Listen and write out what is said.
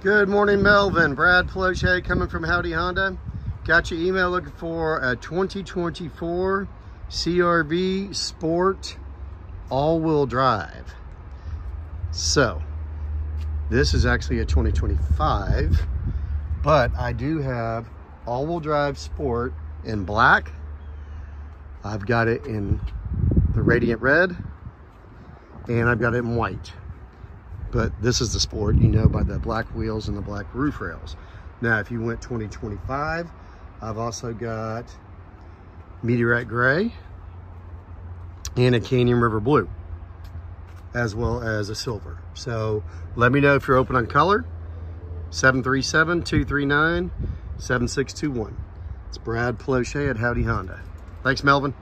Good morning, Melvin. Brad Plauche coming from Howdy Honda. Got your email looking for a 2024 CRV Sport all-wheel drive. So, this is actually a 2025, but I do have all-wheel drive Sport in black. I've got it in the Radiant Red, and I've got it in white but this is the sport you know by the black wheels and the black roof rails. Now if you went 2025 i've also got meteorite gray and a canyon river blue as well as a silver. So let me know if you're open on color. 737-239-7621 it's brad plauche at howdy honda. Thanks melvin